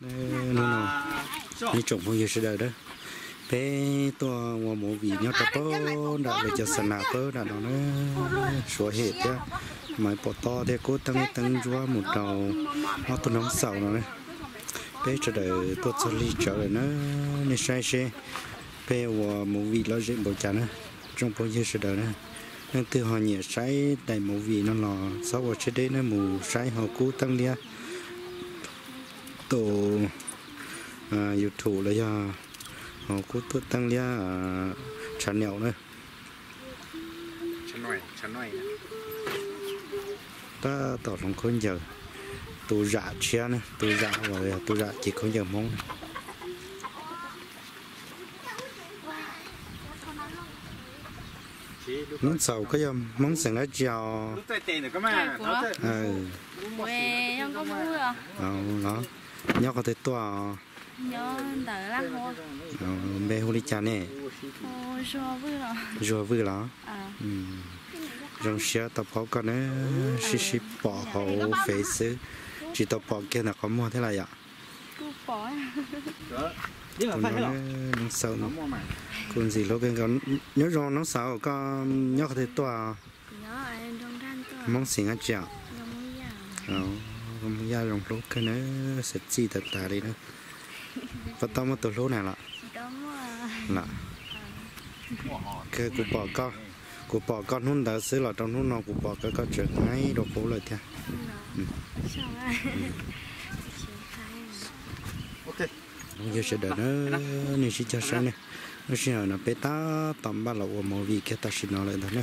nó nó đi trồng phong nhiêu đời đó. Thế tôi mua mũ vị nhau tập tớ đã để cho sân nào tớ đã nói, sửa hết chứ mà bỏ to thì cố tăng tăng chúa một đầu. Nó tôi nóng sầu rồi thế cho đời tôi xử lý trở lại nó nên sai xe. Thế mua mũ vị lo chuyện bộ chả nữa trong phong nhiêu đời nữa nên từ họ nhẹ sai đầy mũ vị nó lò. Sau vào trên đấy nó mù sai họ cố tăng lia tổ à, YouTube là do họ cũng tốt tăng lia à, channel nữa chăn nuôi chăn nuôi ta tỏ lòng con giờ tu dạ chia nữa tu dạ rồi tu dạ chỉ có giờ mong nó sầu cái giờ mong sừng nó giò lúc tay tiền được cơ mà nó tay Quê không có vui à? Ờ nó nhóc có thể to Nhớ đỡ lắm ờ bé hồ đi cha nè rồi rồi vừa đó À ừ. Rong xe tập họ con nữa xí xí bỏ hậu phế sư chỉ tập bỏ kia là có mua thế này ạ. Cô bỏ. Nhưng mà còn phải nó nó. Sâu nó còn gì lúc con. Nhớ rồi nó sao con nhớ có thể to mong xin muốn già rồi không giao lòng lúa cái nữa sẽ chi thật tà đi nữa Phát tao mất tổ lúa này lạ lạ cái cụ bỏ con cụ bỏ con hun đã xứ là trong hun nó cụ bỏ cái con chuyện ngay đồ phố lời theo giờ sẽ đợi nó nên chỉ cho sáng nè. Nó sẽ ở nó bé ta tầm ba lậu mà vì cái ta xin nó lại đó nè.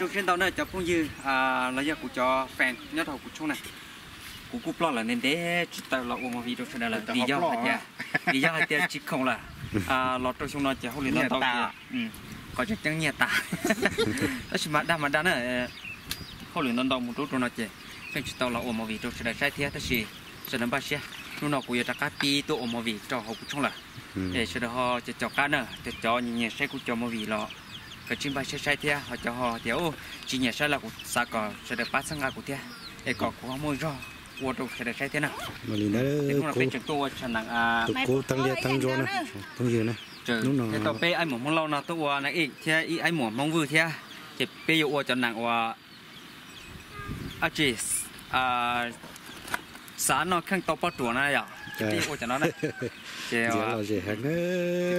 Trong khi tàu này cho cũng như là do cụ cho fan nhất hậu của chúng này cú cú plot là nên để chúng ta lọ uống video cho nên là đi do là nha. Lý do là chỉ không là. À lọ trong chúng nó chỉ không liên lạc tao ừ. có chắc chắn nhà ta. Đó chỉ mà đa mà đa nữa không liên lạc đâu một chút cho nó chỉ nên chúng ta lọ uống video cho nên sai thế đó chỉ cho nên ba xe lúc nào cũng ra cá pi tôi uống video cho học trong là. Để cho họ cho cho cá nữa cho cho những nhà sai cũng cho uống vị lọ. Cái chim bay xe xe thia họ cho họ thiếu chỉ nhà xe là cũng xa cỏ sẽ được bắt sang ngà của thia để có cũng không mua วัวตัวเสด็จใช่ไหมนะมาลีนั่นเลยเป็นจุดตัวฉันนังอ่าตัวตั้งเยอะตั้งโยนะตั้งเยอะนะเจืดแต่อไปไอหมอมของเรานะตัวนักเอกเทียไอหมอมองวือเทียเจ็บเปย์วัวฉันนังว่าอาจีสอ่าสารนอข้างตัวปอตัวนั่นอย่าที่วัวฉันนั่นนะเจ้าเจ้าแหกเนอ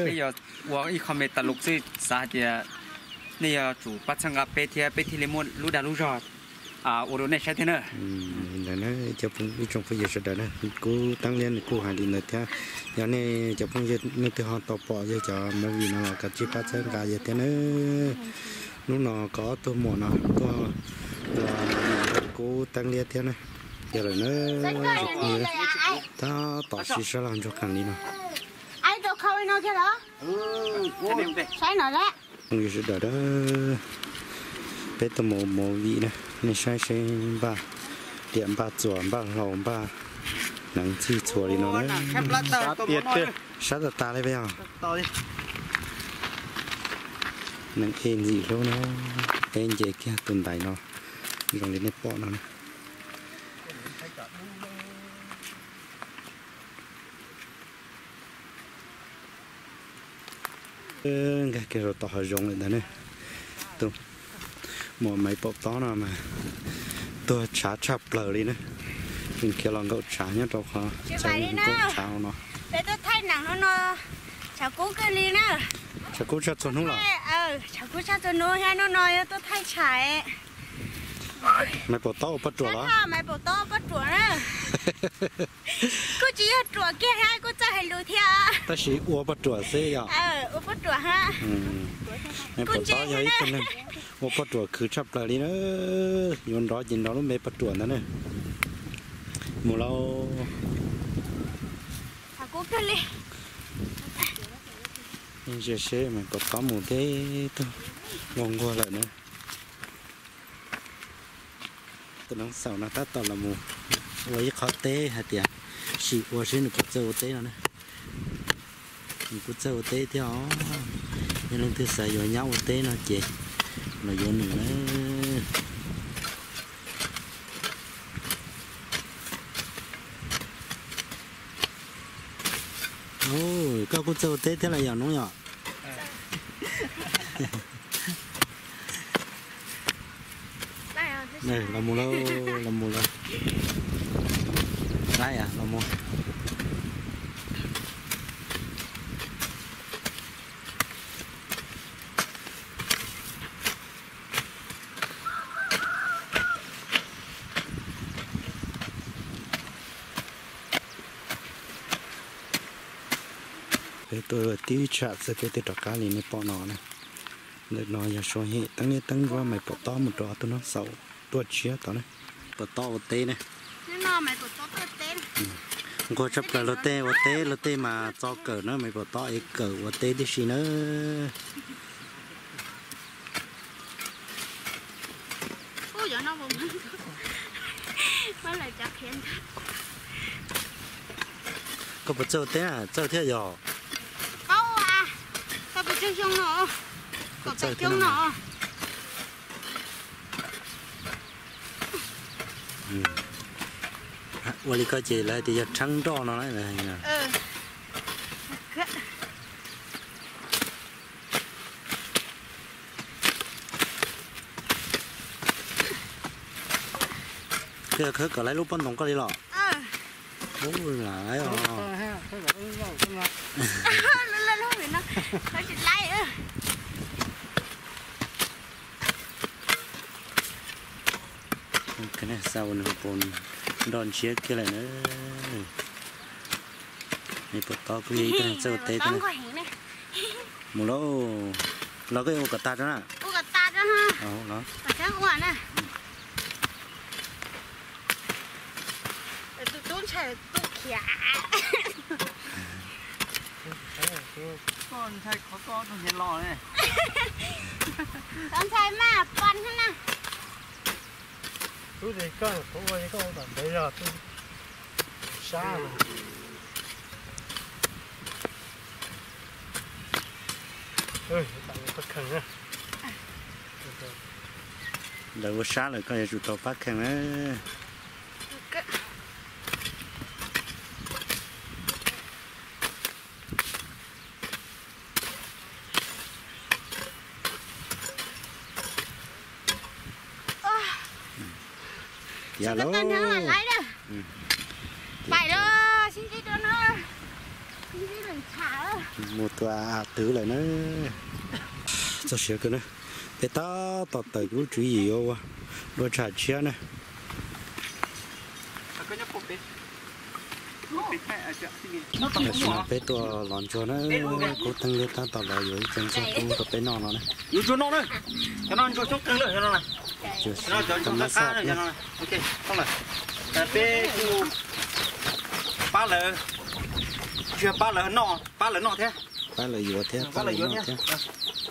ะเปย์วัวอีคอมเมตตลุกซิสาเจียนี่ยจู่ปัจจังกับเปย์เทียเปย์ที่เลมอนลู่ดาลู่จอด à ô đồ này thế nữa ừ, là nó chụp cũng trong phải giờ sẽ đã cố tăng lên cố hành đi nữa thế giờ này chụp không giờ nó họ tọp bỏ giờ cho mọi vì nó cả chi phát sinh cả giờ thế nó lúc nó có tôi mỏ nó cố tăng lên thế này giờ là nó chụp ta tỏ xí sẽ làm cho càng đi nó ai tôi khâu nó kia đó? Ừ, Sai nó đấy. Không giờ sẽ đó. Bé tao mỏ mỏ vị này nên sai ba ba ba ba nắng chi đi nó sát ta bây giờ nắng gì đâu nó ên gì kia tuần đại nó rồi đến nếp bỏ nó cái cái rồi tao hơi rong lại đó nè một mấy bộ to nào mà tôi trả chập lờ đi nè mình kia lòng gậu trả nhá đâu khó chạy đi nào. chào nó. Để tôi thay nặng nó nó Cháu cú cái ly nè chả cố chặt xuống không là Ờ cháu cú sao tôi nuôi hay nó nói tôi thay chạy mày bộ to bắt chuột là mày bộ to bắt chuột nè Cô chỉ là chuột kia ha Cô cho lùi theo ta chỉ ua bắt chuột xe à Ờ ủa bắt chuột ha. Ừ. Mày to chê vậy cho nên ua bắt chuột cứ chập lại đi nữa. Yon đó nhìn đó nó mày bắt chuột nữa nè mùa lâu Cháu cú cái nhưng giờ xe mày bộ to mùa thế thôi qua lại nữa tôi nói sau nó tắt tao là mùa với khó té hả tiệt chỉ ua xin được cột dâu té nữa cột dâu té theo nên lên thứ sáu vô nhau té nó chị là vô nữa ôi các cô châu tết thế là nó nhỏ? Đây à thế này là mùa lâu là mùa lâu đây à là mùa. Cái tôi tiêu chặt sẽ cái tôi cá liền nó bỏ nó này. Để nó giờ xoay hệ tăng lên tăng qua mày bỏ to một trò tôi nó sầu tôi chia tao này. Bỏ to một tê này. Nó no mày của tốt tốt tên cô chấp là lô tê lô tê lô tê mà cho cờ nó mày bỏ to ấy cờ lô tê đi xí nữa. Ôi giờ nó vùng mới lại chặt khen có bỏ chơi tê à? Chơi thế giờ câu à tao bị chơi chung nó có Chơi chung nó วันนี้ก็เจเลยที่จะช่างดอnó này này nè ừ Gắt. cái khứ cả lấy lúc bắt nông có đi lọ ờ ôi lại à lên lên lên nó nó chỉ lay ư cái này sau nữa bồn đòn chia kia lại nữa này bỏ to cái gì cái này sâu tê thế tao này có hình này một lô nó cái ô cả ta đó nè u cả ta đó ha đó đó cả cái quả nè tụi tôi chạy tụi khía คนไทยเขา กันนะเศร้านะปนดอนเชียกันไลยนะนี่ปวดตอกูยังกันเศร้าเตะกัมูโลเราก็อุกตาดนะอุกตาดนะฮะเอาเนาะแต่ก็อ้วนะตุ้นใช่ตุ้นเขียก้อนใช่ขอก้อนเห็นหล่อเลยต้องใช้มาปันขึ้นนะ tôi thì con cũng vậy cái con đấy là tôi xa rồi ơi bạn bất khẩn á đợi vô sát rồi con thể chụp tàu phát khen nữa dạ cái lô tên thằng là lấy đó Ừ. bảy đó xin chị đó nó xin chị đừng thả đó một tòa tử lại nữa cho xe cái này để ta tọt tới cũng chú ý yêu đôi trả chia này bé tua lòn cho nó cố tăng lên ta tọt lại rồi chân cho cũng tập bé non này yêu cho nó này cho nó cho chốt tăng lên cho nó này cho nó cho nó xa này cho nó này ok xong rồi bé cu ba lợ chưa ba lợ nọ ba lợ nọ thế cá là dừa thế cá là dừa thế vâng.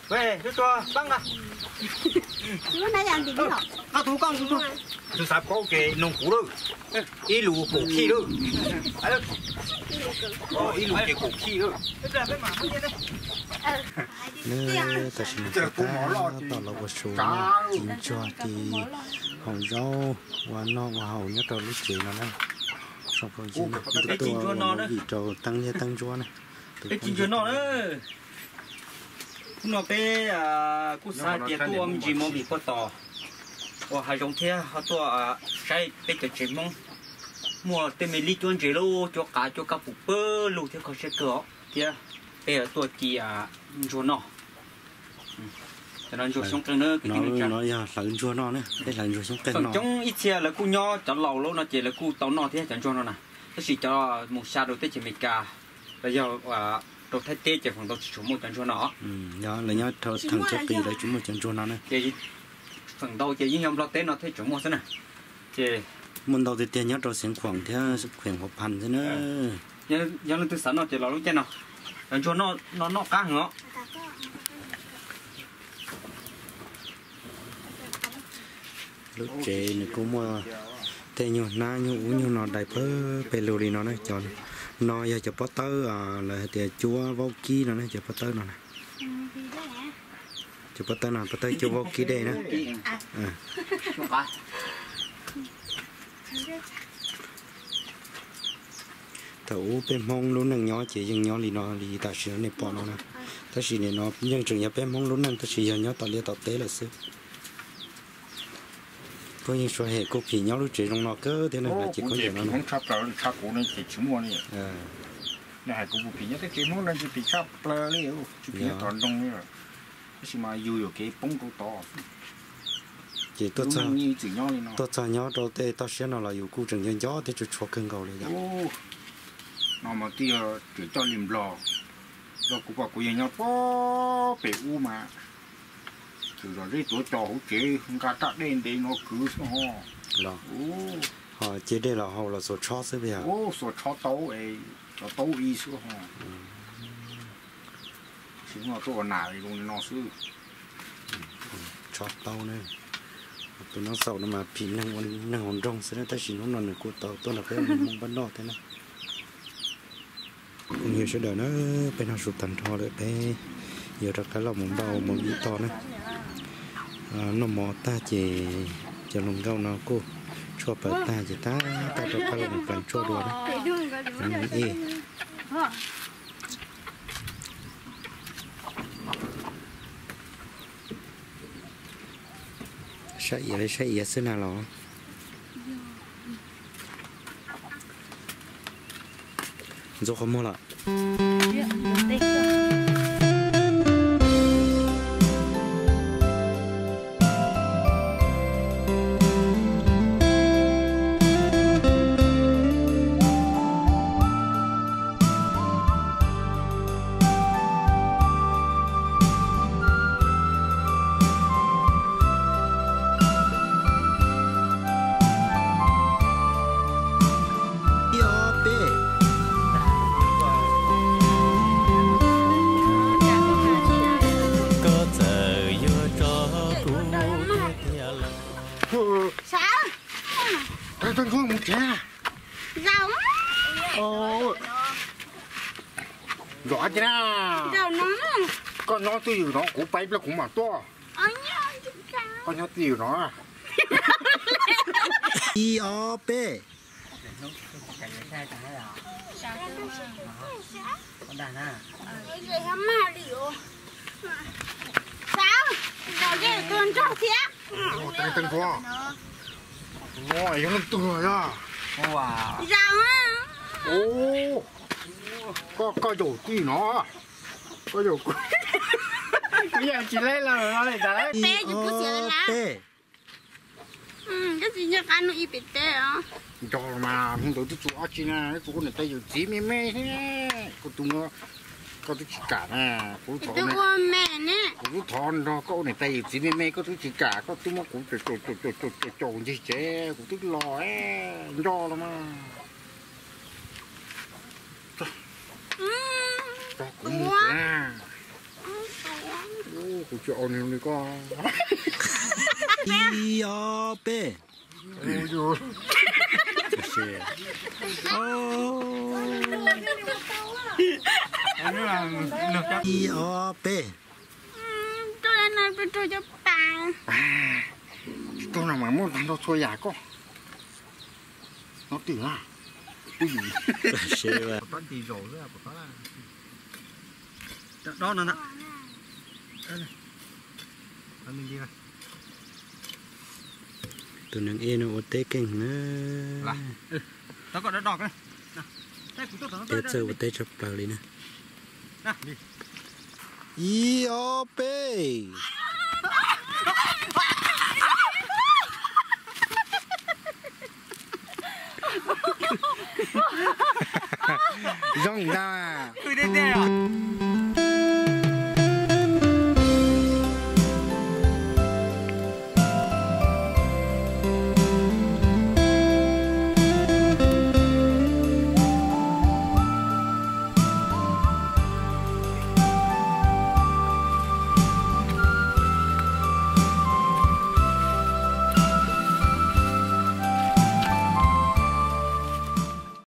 về ờ, chú cho băng à chú nãy ăn gì nữa à thú con chú chú sắp có cái nông cụ rồi. Ý lù cổ khí rồi. Ấy ờ ý lù cái cổ khí rồi. Nếu ta xin ta ta là một số kiếm cho thì hồng rau và nó và hầu nhất là lúc chị nó này xong rồi chị nó tăng nha tăng cho này cái chín giờ nó đấy nó bé à cú sa tiền cú ông chỉ mong bị có tò. Và hai dòng thế họ to à sai bé chỉ mong mua tên mình đi chuyên lô cho cả cho cả phục bơ lô thế có sẽ cửa. Kia bé ở tuổi chị à cho nên chỗ sống cần nữa cái nó nó giờ lợn chỗ nó nữa. Đây lợn chỗ sống cần ít xe là cú nho chọn lầu lô nó chỉ là cú tàu nó thế chẳng cho nó nè. Cái gì cho một xa đầu tới chỉ mình cả bây giờ à tôi thấy tê chẳng còn tôi chúng một chân cho nó do nhớ là nhớ thằng thằng chết tì là chúng một chân cho nó này. Chị phần đầu chị nhưng lo tê nó thấy chúng một thế này chị muốn đầu thì tiền nhớ rồi xem khoảng thế khoảng một phần thế nữa. Ờ. Nhớ nhớ lên tôi sẵn nó chị lo lúc trên nó, chân cho nó nó nó cá hả? lúc chế này cũng ờ, mà thế nhiều na nhiều uống nhiều nó đại phơ bê lô đi nó này chọn nó giờ cho bắt tớ là thì chúa vô ký nó này cho bắt tớ nó này cho bắt tớ nào? Bắt tớ chúa vô ký đây nè à. thấu bên mông luôn nâng nhỏ chỉ dừng nhỏ thì nó thì ta sửa này bỏ nó nè. Ta chỉ này nó nhưng trường nhà bên mông luôn nâng ta chỉ nhỏ tao lia tao tế là xưa có những số hệ cục thì nhỏ lúc chỉ trong nó cơ thế nên là chỉ có chỉ chuyện nó không chắp trở chắp cổ nên chỉ chúng mua này à này hai cũng bị nhớ cái chỉ muốn nên chỉ bị chắp lơ đi chỉ bị toàn đông nữa cái mà yêu cái bông cổ to chỉ tôi cho chỉ nhau tôi cho nhỏ đầu tê tao sẽ nó là yêu cụ chừng nhân gió thì chú cho cân cầu này ô nó mà tia chỉ cho lim lò. Lò cũng bảo cũng nhau po bể u mà từ rồi đấy trò hỗ trợ không cả tắt để nó cứ ho là họ chỉ đây là họ là số chó sẽ bây giờ ô số chó tấu ấy chó tấu y số ho chỉ mà tôi nào luôn nó sư chó tao nữa tụi nó sầu nó mà phí năng on năng on rong sẽ ta chỉ nó nằm ở của tao tôi là cái mong bắn đỏ thế này. Nhiều sẽ đợi nó bên nó sụp thành thò bé giờ ra cái lòng mong bao mong bị to à, nó mò ta chỉ cho lòng gâu nó cô? Cho bà ta chỉ ta ta cho cái lòng cần cho đùa Ừ, ý. sợ gì đấy sợ gì xin nào lo rồi không mua lại chứ na con nó tiêu nó cũng bay nó cũng mà to. Con nó tiêu nó yo bé Vậy hả mà liệu Sao? Rau cái tuần cho ô tay tay to ôi nó tựa ra wow Rau á ô có có dầu tí nó có dầu bây giờ chỉ lấy là nó lại đấy Bé thì cứ lên lá Ừ, cái gì nhá ăn nó bịt tê á cho mà không được tôi chúa chi nè tôi này tay dầu tí mê mê thế có tụi nó có tôi chỉ cả nè có Thì thọ nè tôi thọ đó có này tay tí mê mê có tôi chỉ cả có tôi mà cũng trộn trộn trộn trộn trộn gì chế cũng tôi lo ấy do là mà Ừ cho cũng một ô cũng nhiều này con yo bé ôi rồi. Nó là được cho yo bé Ừ, Tôi là nói với tôi cho bà. Tôi nào mà muốn nó xôi giả có. Nó tỉnh à à bắt là đó nó nè anh mình đi này tụi nó yên nó tê kinh nữa nó còn đỏ cái này. Đây cũng tốt nó tê tê chụp vào đi nè. Nè, yo bé rong ra Ui, đây đây à